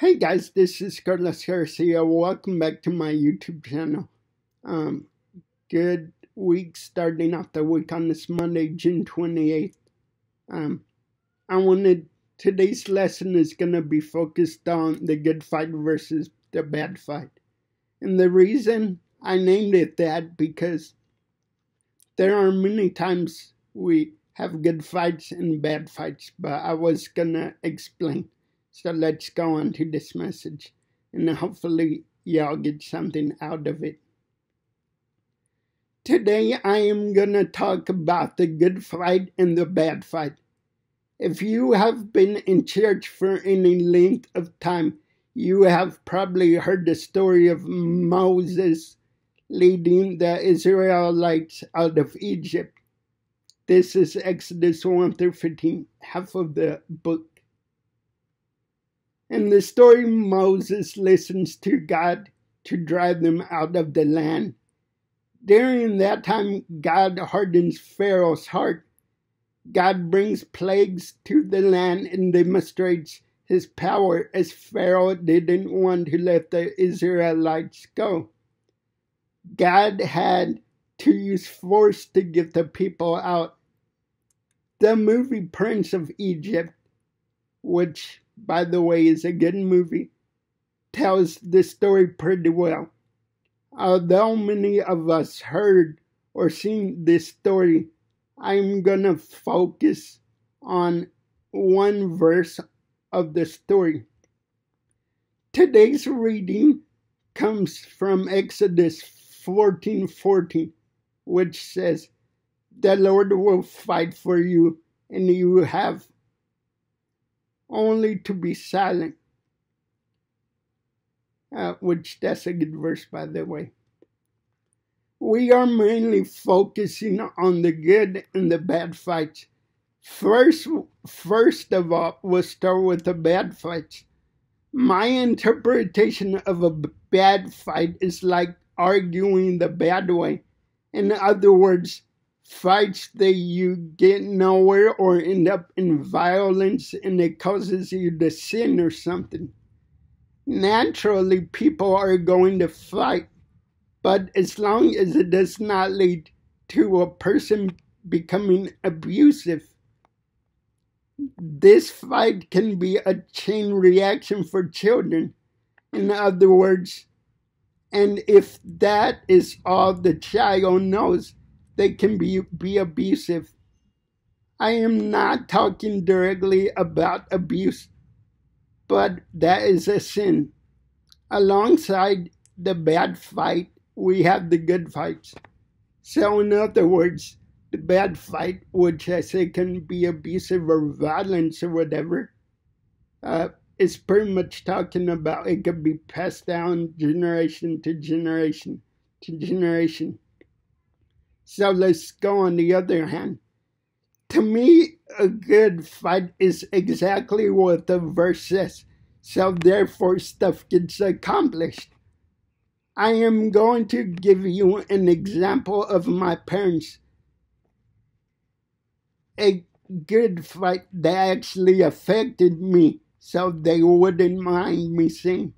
Hey guys, this is Carlos Garcia. Welcome back to my YouTube channel. Um, good week starting off the week on this Monday, June 28th. Um, I wanted today's lesson is going to be focused on the good fight versus the bad fight. And the reason I named it that because there are many times we have good fights and bad fights, but I was going to explain. So let's go on to this message, and hopefully, y'all get something out of it. Today, I am going to talk about the good fight and the bad fight. If you have been in church for any length of time, you have probably heard the story of Moses leading the Israelites out of Egypt. This is Exodus 1 through 15, half of the book. In the story, Moses listens to God to drive them out of the land. During that time, God hardens Pharaoh's heart. God brings plagues to the land and demonstrates his power as Pharaoh didn't want to let the Israelites go. God had to use force to get the people out. The movie Prince of Egypt, which by the way, is a good movie, tells the story pretty well. Although many of us heard or seen this story, I'm gonna focus on one verse of the story. Today's reading comes from Exodus 14 14, which says, The Lord will fight for you, and you have only to be silent. Uh, which that's a good verse, by the way. We are mainly focusing on the good and the bad fights. First, first of all, we'll start with the bad fights. My interpretation of a bad fight is like arguing the bad way. In other words, fights that you get nowhere or end up in violence and it causes you to sin or something. Naturally, people are going to fight, but as long as it does not lead to a person becoming abusive, this fight can be a chain reaction for children. In other words, and if that is all the child knows, they can be, be abusive. I am not talking directly about abuse, but that is a sin. Alongside the bad fight, we have the good fights. So, in other words, the bad fight, which I say can be abusive or violence or whatever, uh, is pretty much talking about it could be passed down generation to generation to generation. So let's go on the other hand. To me, a good fight is exactly what the verse says. So therefore, stuff gets accomplished. I am going to give you an example of my parents. A good fight that actually affected me so they wouldn't mind me saying.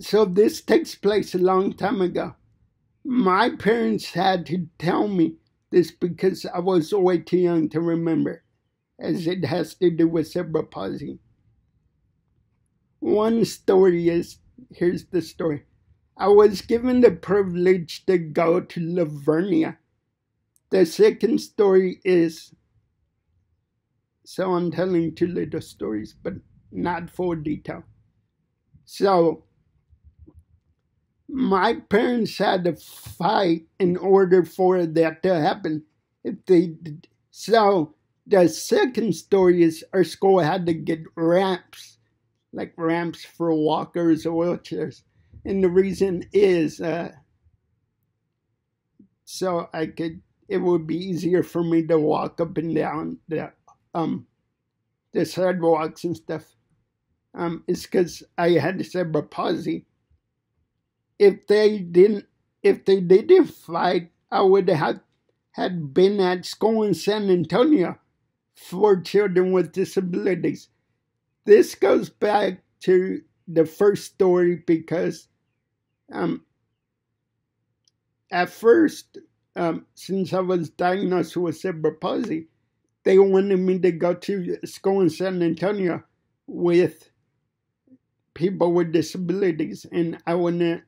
So this takes place a long time ago. My parents had to tell me this because I was way too young to remember, as it has to do with cerebral palsy. One story is here's the story. I was given the privilege to go to La Vernia. The second story is so I'm telling two little stories, but not full detail. So my parents had to fight in order for that to happen. If they did. so, the second story is our school had to get ramps, like ramps for walkers or wheelchairs, and the reason is uh, so I could. It would be easier for me to walk up and down the um the sidewalks and stuff. Um, it's because I had cerebral palsy if they didn't if they didn't fight, I would have had been at school in San Antonio for children with disabilities. This goes back to the first story because um, at first, um, since I was diagnosed with cerebral palsy, they wanted me to go to school in San Antonio with people with disabilities, and I wouldn't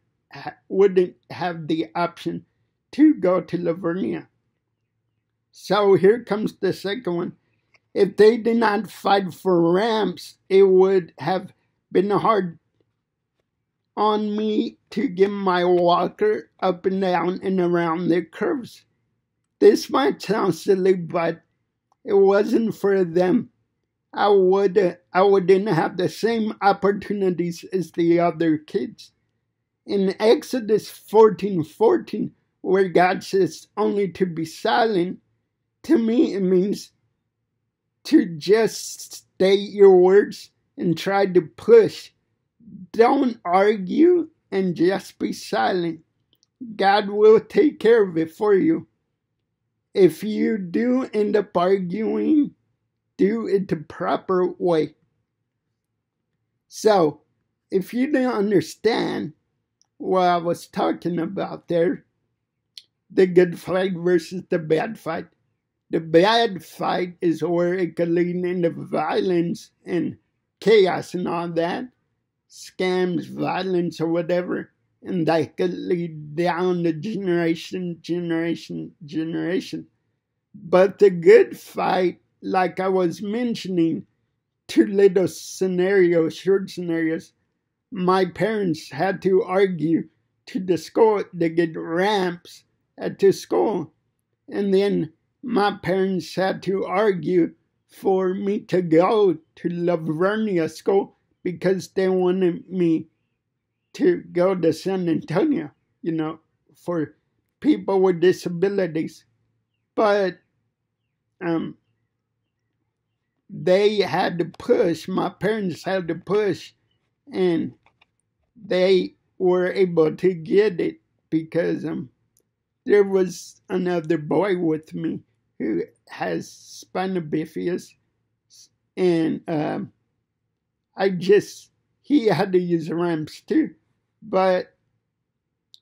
wouldn't have the option to go to La Vernia. So here comes the second one. If they did not fight for ramps, it would have been hard on me to get my walker up and down and around the curves. This might sound silly, but it wasn't for them. I would I wouldn't have the same opportunities as the other kids. In Exodus 14 14, where God says only to be silent, to me it means to just state your words and try to push. Don't argue and just be silent. God will take care of it for you. If you do end up arguing, do it the proper way. So, if you don't understand what I was talking about there, the good fight versus the bad fight. The bad fight is where it could lead into violence and chaos and all that, scams, violence, or whatever, and that could lead down the generation, generation, generation. But the good fight, like I was mentioning, two little scenarios, short scenarios, my parents had to argue to the school to get ramps at the school. And then my parents had to argue for me to go to La Vernia School because they wanted me to go to San Antonio, you know, for people with disabilities. But um, they had to push, my parents had to push, and they were able to get it because um, there was another boy with me who has spina bifida, and um, I just he had to use ramps too. But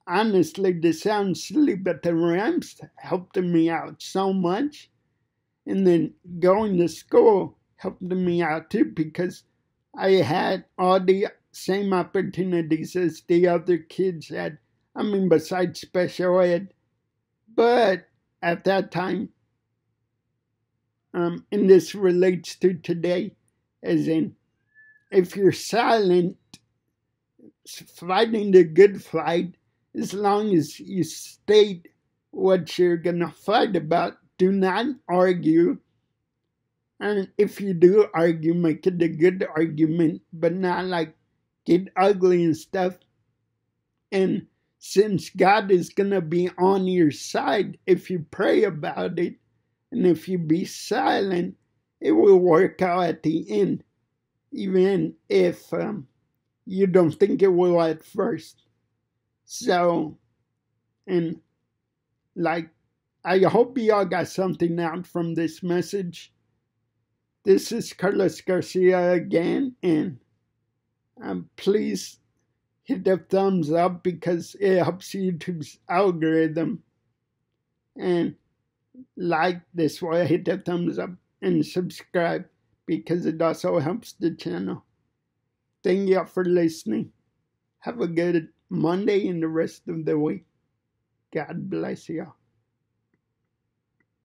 honestly, this sounds silly, but the ramps helped me out so much, and then going to school helped me out too because I had all the same opportunities as the other kids had. I mean, besides special ed, but at that time, um, and this relates to today, as in, if you're silent, fighting the good fight, as long as you state what you're going to fight about, do not argue. And if you do argue, make it a good argument, but not like get ugly and stuff. And since God is going to be on your side if you pray about it, and if you be silent, it will work out at the end, even if um, you don't think it will at first. So, and like, I hope y'all got something out from this message. This is Carlos Garcia again, and um, please hit the thumbs up because it helps YouTube's algorithm. And like this way, hit the thumbs up and subscribe because it also helps the channel. Thank you all for listening. Have a good Monday and the rest of the week. God bless you.